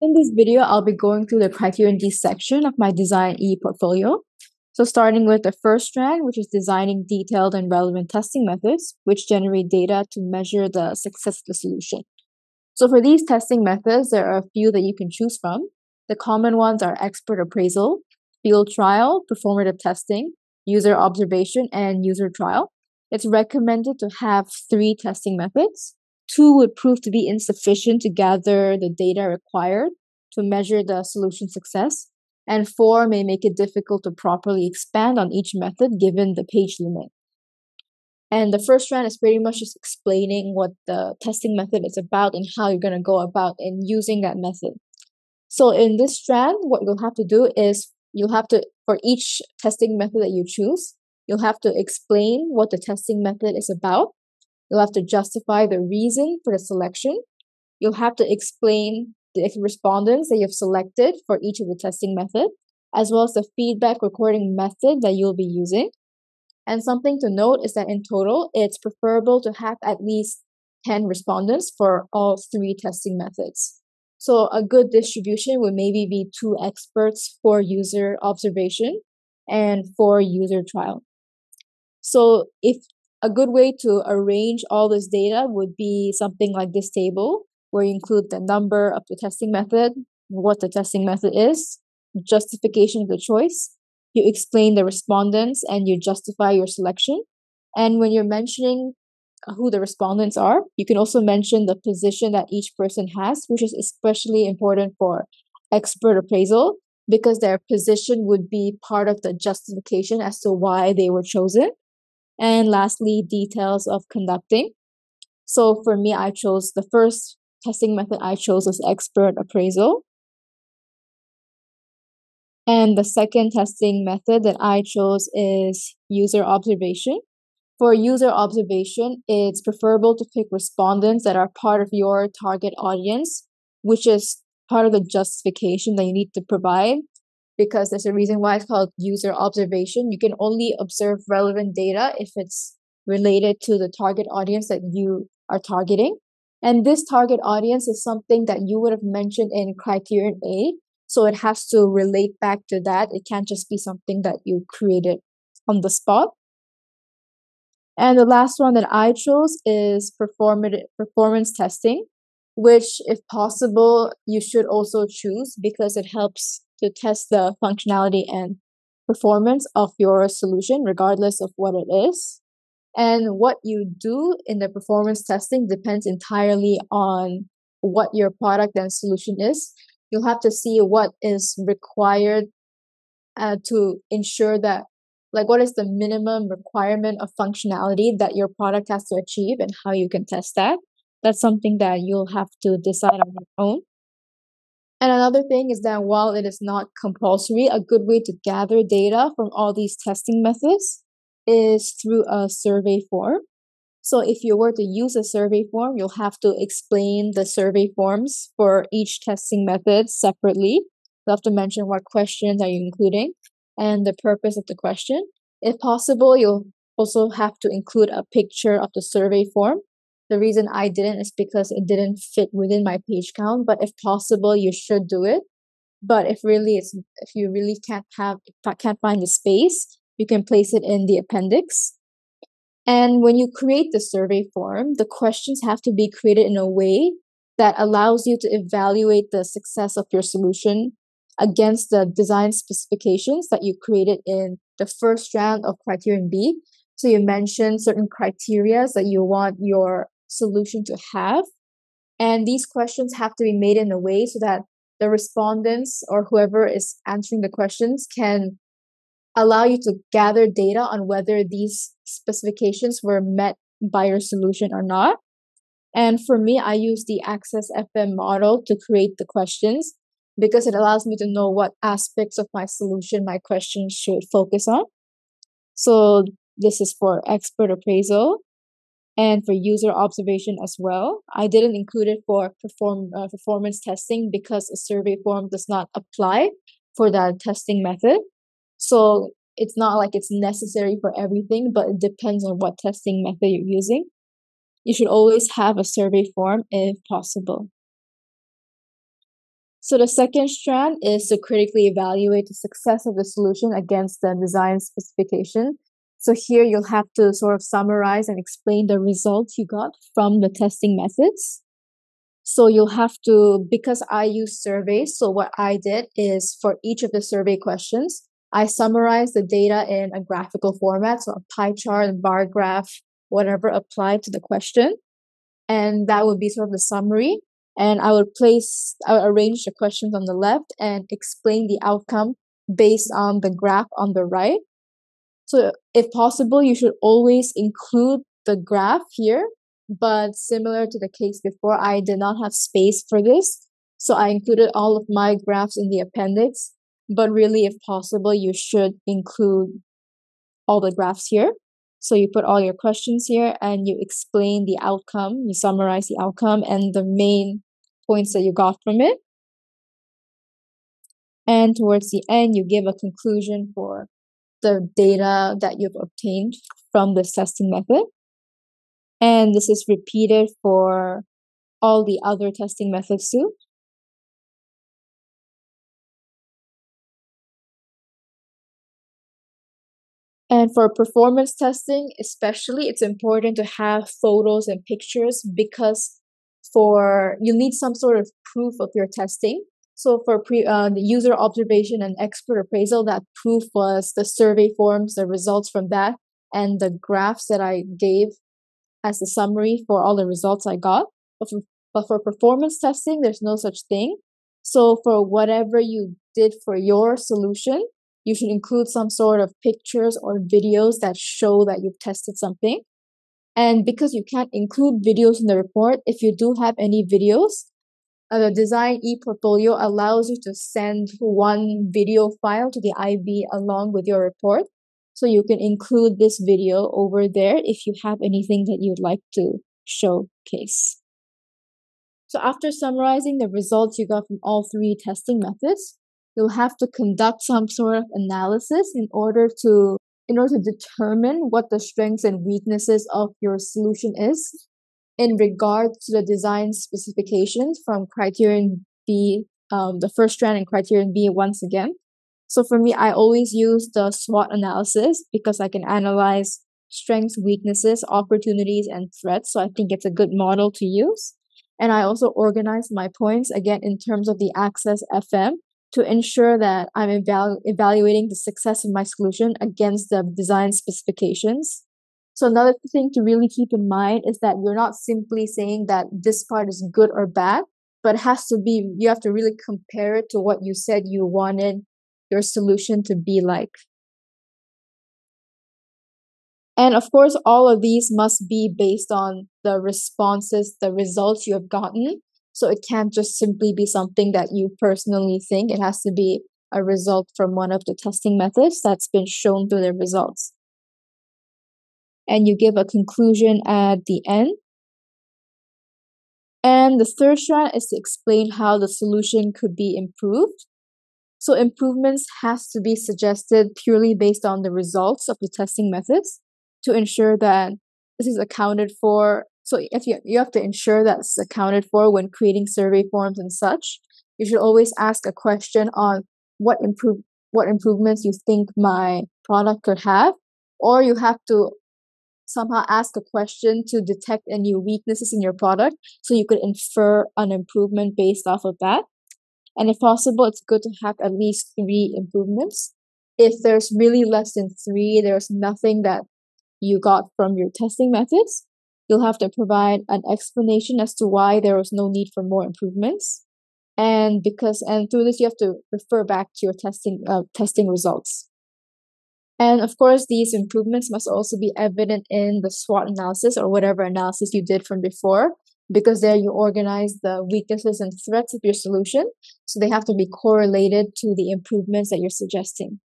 In this video, I'll be going through the Criterion D section of my Design E portfolio. So starting with the first strand, which is designing detailed and relevant testing methods, which generate data to measure the success of the solution. So for these testing methods, there are a few that you can choose from. The common ones are expert appraisal, field trial, performance testing, user observation, and user trial. It's recommended to have three testing methods. Two would prove to be insufficient to gather the data required to measure the solution success. And four may make it difficult to properly expand on each method given the page limit. And the first strand is pretty much just explaining what the testing method is about and how you're going to go about in using that method. So in this strand, what you'll have to do is you'll have to, for each testing method that you choose, you'll have to explain what the testing method is about You'll have to justify the reason for the selection. You'll have to explain the respondents that you've selected for each of the testing method, as well as the feedback recording method that you'll be using. And something to note is that in total, it's preferable to have at least 10 respondents for all three testing methods. So a good distribution would maybe be two experts for user observation and for user trial. So if a good way to arrange all this data would be something like this table, where you include the number of the testing method, what the testing method is, justification of the choice, you explain the respondents, and you justify your selection. And when you're mentioning who the respondents are, you can also mention the position that each person has, which is especially important for expert appraisal because their position would be part of the justification as to why they were chosen. And lastly, details of conducting. So for me, I chose the first testing method I chose was expert appraisal. And the second testing method that I chose is user observation. For user observation, it's preferable to pick respondents that are part of your target audience, which is part of the justification that you need to provide because there's a reason why it's called user observation. You can only observe relevant data if it's related to the target audience that you are targeting. And this target audience is something that you would have mentioned in criterion A. So it has to relate back to that. It can't just be something that you created on the spot. And the last one that I chose is performance testing, which, if possible, you should also choose because it helps to test the functionality and performance of your solution, regardless of what it is. And what you do in the performance testing depends entirely on what your product and solution is. You'll have to see what is required uh, to ensure that, like, what is the minimum requirement of functionality that your product has to achieve and how you can test that. That's something that you'll have to decide on your own. And another thing is that while it is not compulsory, a good way to gather data from all these testing methods is through a survey form. So if you were to use a survey form, you'll have to explain the survey forms for each testing method separately. You'll have to mention what questions are you including and the purpose of the question. If possible, you'll also have to include a picture of the survey form the reason I didn't is because it didn't fit within my page count. But if possible, you should do it. But if really it's if you really can't have can't find the space, you can place it in the appendix. And when you create the survey form, the questions have to be created in a way that allows you to evaluate the success of your solution against the design specifications that you created in the first round of criterion B. So you mentioned certain criteria that you want your solution to have. And these questions have to be made in a way so that the respondents or whoever is answering the questions can allow you to gather data on whether these specifications were met by your solution or not. And for me, I use the Access FM model to create the questions because it allows me to know what aspects of my solution my question should focus on. So this is for expert appraisal and for user observation as well. I didn't include it for perform uh, performance testing because a survey form does not apply for that testing method. So it's not like it's necessary for everything, but it depends on what testing method you're using. You should always have a survey form if possible. So the second strand is to critically evaluate the success of the solution against the design specification. So here you'll have to sort of summarize and explain the results you got from the testing methods. So you'll have to, because I use surveys, so what I did is for each of the survey questions, I summarized the data in a graphical format, so a pie chart, and bar graph, whatever applied to the question. And that would be sort of the summary and I would place, I would arrange the questions on the left and explain the outcome based on the graph on the right. So if possible, you should always include the graph here, but similar to the case before, I did not have space for this. So I included all of my graphs in the appendix, but really, if possible, you should include all the graphs here. So you put all your questions here and you explain the outcome, you summarize the outcome and the main points that you got from it. And towards the end, you give a conclusion for the data that you've obtained from this testing method. And this is repeated for all the other testing methods too. And for performance testing, especially, it's important to have photos and pictures because for you need some sort of proof of your testing. So for pre, uh, the user observation and expert appraisal, that proof was the survey forms, the results from that, and the graphs that I gave as a summary for all the results I got. But for, but for performance testing, there's no such thing. So for whatever you did for your solution, you should include some sort of pictures or videos that show that you've tested something. And because you can't include videos in the report, if you do have any videos, Uh, the design e-portfolio allows you to send one video file to the IB along with your report. So you can include this video over there if you have anything that you'd like to showcase. So after summarizing the results you got from all three testing methods, you'll have to conduct some sort of analysis in order to in order to determine what the strengths and weaknesses of your solution is in regard to the design specifications from criterion B, um, the first strand and criterion B once again. So for me, I always use the SWOT analysis because I can analyze strengths, weaknesses, opportunities, and threats. So I think it's a good model to use. And I also organize my points again in terms of the Access FM to ensure that I'm evalu- evaluating the success of my solution against the design specifications. So another thing to really keep in mind is that you're not simply saying that this part is good or bad, but it has to be, you have to really compare it to what you said you wanted your solution to be like. And of course, all of these must be based on the responses, the results you have gotten so it can't just simply be something that you personally think. It has to be a result from one of the testing methods that's been shown through the results. And you give a conclusion at the end. And the third strand is to explain how the solution could be improved. So improvements has to be suggested purely based on the results of the testing methods to ensure that this is accounted for so if you you have to ensure that's accounted for when creating survey forms and such. You should always ask a question on what improve what improvements you think my product could have, or you have to somehow ask a question to detect any weaknesses in your product so you could infer an improvement based off of that. And if possible, it's good to have at least three improvements. If there's really less than three, there's nothing that you got from your testing methods, You'll have to provide an explanation as to why there was no need for more improvements. And because, and through this, you have to refer back to your testing, uh, testing results. And of course, these improvements must also be evident in the SWOT analysis or whatever analysis you did from before, because there you organize the weaknesses and threats of your solution. So they have to be correlated to the improvements that you're suggesting.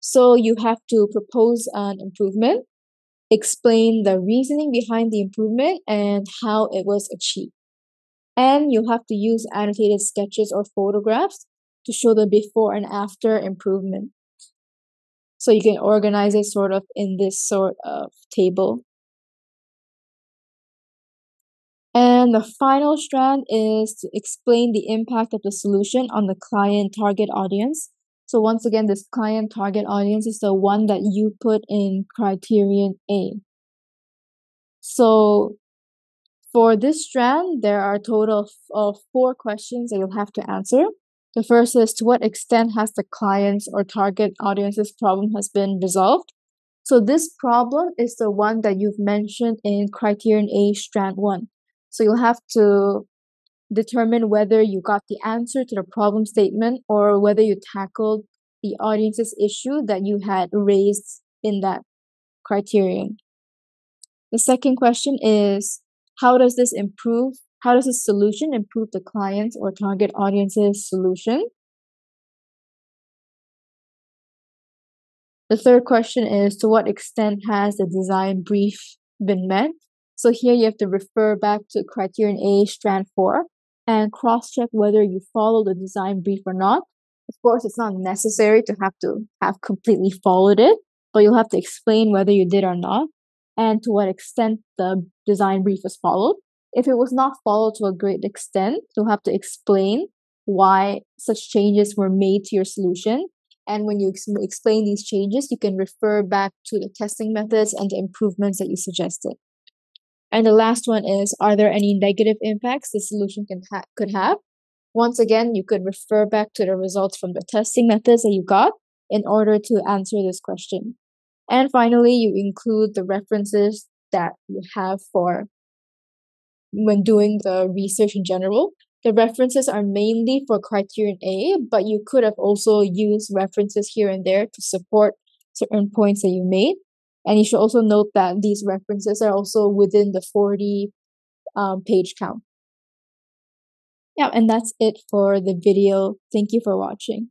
So you have to propose an improvement explain the reasoning behind the improvement and how it was achieved. And you have to use annotated sketches or photographs to show the before and after improvement. So you can organize it sort of in this sort of table. And the final strand is to explain the impact of the solution on the client target audience. So once again, this client target audience is the one that you put in criterion A. So for this strand, there are a total of, of four questions that you'll have to answer. The first is to what extent has the client's or target audience's problem has been resolved? So this problem is the one that you've mentioned in criterion A strand 1. So you'll have to determine whether you got the answer to the problem statement or whether you tackled the audience's issue that you had raised in that criterion. The second question is how does this improve? How does this solution improve the client's or target audience's solution? The third question is to what extent has the design brief been met? So here you have to refer back to criterion A strand 4 and cross check whether you follow the design brief or not. Of course, it's not necessary to have to have completely followed it, but you'll have to explain whether you did or not and to what extent the design brief was followed. If it was not followed to a great extent, you'll have to explain why such changes were made to your solution. And when you ex- explain these changes, you can refer back to the testing methods and the improvements that you suggested. And the last one is Are there any negative impacts the solution can ha- could have? Once again, you could refer back to the results from the testing methods that you got in order to answer this question. And finally, you include the references that you have for when doing the research in general. The references are mainly for criterion A, but you could have also used references here and there to support certain points that you made. And you should also note that these references are also within the 40 um, page count. Yeah, and that's it for the video. Thank you for watching.